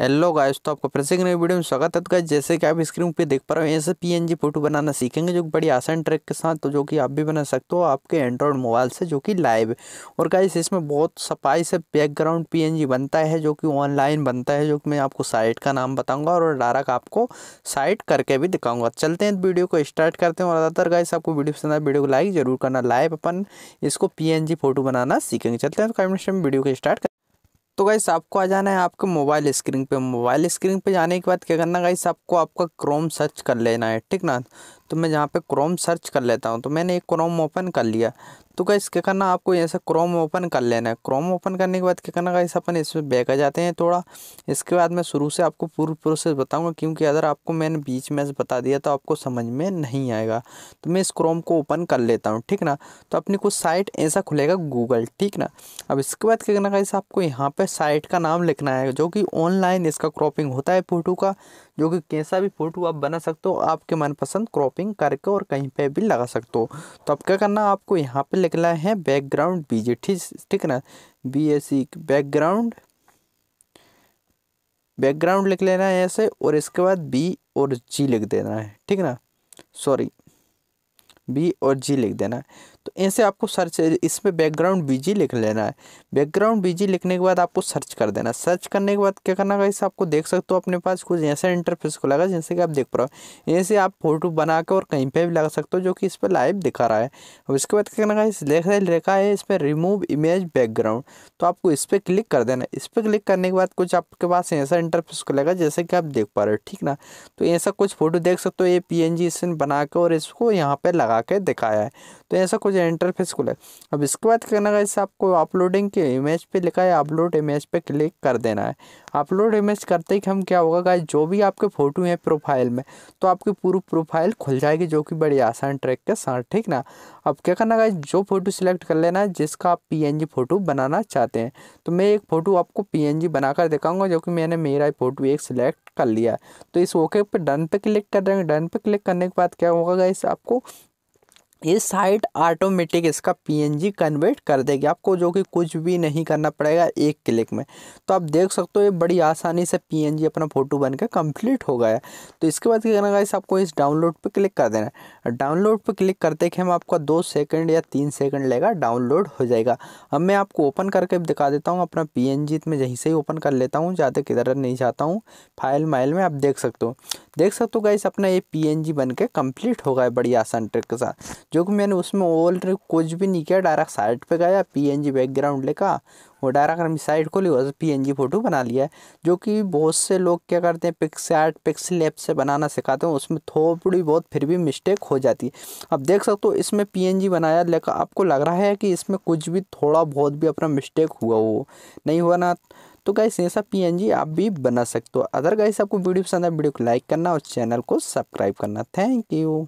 Hello guys तो आपको फिर से नई वीडियो में स्वागत है। तो गाइस जैसे कि आप स्क्रीन पे देख पा रहे हो, ऐसे पीएनजी फ़ोटो बनाना सीखेंगे, जो बड़ी आसान ट्रिक के साथ तो जो कि आप भी बना सकते हो आपके एंड्रॉयड मोबाइल से, जो कि लाइव और गाइस इसमें बहुत सफ़ाई से बैकग्राउंड पीएनजी बनता है, जो कि ऑनलाइन बनता है, जो कि मैं आपको साइट का नाम बताऊँगा और डायरेक्ट आपको साइट करके भी दिखाऊँगा। चलते हैं वीडियो को स्टार्ट करते हैं और ज़्यादातर गाइस आपको वीडियो पसंद आए, वीडियो को लाइक ज़रूर करना लाइव अपन इसको पीएनजी फ़ोटो बनाना सीखेंगे। चलते हैं तो कमेंट में वीडियो को स्टार्ट तो गाइस आपको आ जाना है आपके मोबाइल स्क्रीन पे। मोबाइल स्क्रीन पे जाने के बाद क्या करना गाइस आपको आपका क्रोम सर्च कर लेना है, ठीक ना? तो मैं जहाँ पे क्रोम सर्च कर लेता हूँ तो मैंने एक क्रोम ओपन कर लिया। तो कैसे क्या करना, आपको ऐसे क्रोम ओपन कर लेना है। क्रोम ओपन करने के बाद क्या करना कैसे अपन इसमें बैक आ जाते हैं थोड़ा। इसके बाद मैं शुरू से आपको पूरी प्रोसेस बताऊँगा, क्योंकि अगर आपको मैंने बीच में से बता दिया तो आपको समझ में नहीं आएगा। तो मैं इस क्रोम को ओपन कर लेता हूँ, ठीक ना? तो अपनी कुछ साइट ऐसा खुलेगा गूगल ठीक ना? अब इसके बाद क्या करना कैसे आपको यहाँ पर साइट का नाम लिखना है, जो कि ऑनलाइन इसका क्रॉपिंग होता है फ़ोटो का, जो कि कैसा भी फ़ोटो आप बना सकते हो, आपके मनपसंद क्रॉपिंग करके और कहीं पे भी लगा सकते हो। तो अब क्या करना, आपको यहाँ पे लिखना है बैकग्राउंड बीजे ठीक ठीक ना? B S C background background लिख लेना है ऐसे और इसके बाद बी और जी लिख देना है, ठीक ना? सॉरी बी और जी लिख देना है। तो ऐसे आपको सर्च, इसमें बैकग्राउंड बीजी लिख लेना है। बैकग्राउंड बीजी लिखने के बाद आपको सर्च कर देना। सर्च करने के बाद क्या करना है इसे आपको देख सकते हो अपने पास कुछ ऐसा इंटरफेस खुलेगा जैसे कि आप देख पा रहे हो ऐसे आप फ़ोटो बना के और कहीं पर भी लगा सकते हो जो कि इस पर लाइव दिखा रहा है। अब इसके बाद क्या करना है इस लेखा लिखा है इस पर रिमूव इमेज बैकग्राउंड तो आपको इस पर क्लिक कर देना इस पर क्लिक करने के बाद कुछ आपके पास ऐसा इंटरफेस खुलेगा जैसे कि आप देख पा रहे हो, ठीक ना? तो ऐसा कुछ फ़ोटो देख सकते हो, ये पी एन जी बना के और इसको यहाँ पर लगा के दिखाया है। तो ऐसा कुछ इंटरफेस खुला अब इसके बाद करना है आपको अपलोडिंग के इमेज पे लिखा है अपलोड इमेज पे क्लिक कर देना है। अपलोड इमेज करते ही हम क्या होगा गाइस, जो भी आपके फ़ोटो हैं प्रोफ़ाइल में तो आपकी पूरी प्रोफ़ाइल खुल जाएगी, जो कि बड़ी आसान ट्रैक के साथ, ठीक ना? अब क्या करना गाइस, जो फ़ोटो सिलेक्ट कर लेना है, जिसका आप पीएनजी फ़ोटो बनाना चाहते हैं। तो मैं एक फ़ोटो आपको पी बनाकर दिखाऊँगा, जो कि मैंने मेरा फ़ोटो एक सिलेक्ट कर लिया है। तो इस ओके पे डन पे क्लिक कर देंगे। डन पे क्लिक करने के बाद क्या होगा गाइस, आपको ये साइट ऑटोमेटिक इसका पीएनजी कन्वर्ट कर देगी। आपको जो कि कुछ भी नहीं करना पड़ेगा एक क्लिक में। तो आप देख सकते हो ये बड़ी आसानी से पीएनजी अपना फ़ोटो बन के कंप्लीट हो गया तो इसके बाद क्या करना गाइस आपको इस डाउनलोड पे क्लिक कर देना है। डाउनलोड पे क्लिक करते कि हम आपका दो सेकंड या तीन सेकंड लेगा डाउनलोड हो जाएगा। अब मैं आपको ओपन करके दिखा देता हूँ, अपना पी एन मैं यहीं से ही ओपन कर लेता हूँ, ज़्यादा किधर नहीं जाता हूँ। फ़ाइल माइल में आप देख सकते हो। देख सकते हो गाइस अपना ये पी एन बन के कंप्लीट हो गया बड़ी आसान ट्रिक के साथ। जो कि मैंने उसमें ऑलरेडी कुछ भी नहीं किया डायरेक्ट साइड पे गया पीएनजी बैकग्राउंड लेकर वो डायरेक्ट अपनी साइड को लिया पीएनजी फ़ोटो बना लिया है। जो कि बहुत से लोग क्या करते हैं पिक्स आर्ट पिक्सल ऐप से बनाना सिखाते हैं, उसमें थोड़ी बहुत फिर भी मिस्टेक हो जाती है। अब देख सकते हो, इसमें पीएनजी बनाया लेकर आपको लग रहा है कि इसमें कुछ भी, थोड़ा बहुत भी अपना मिस्टेक हुआ हो। नहीं हुआ ना तो गाइस ऐसा पीएनजी आप भी बना सकते हो। अदर गाइस आपको वीडियो पसंद है वीडियो को लाइक करना और चैनल को सब्सक्राइब करना। Thank you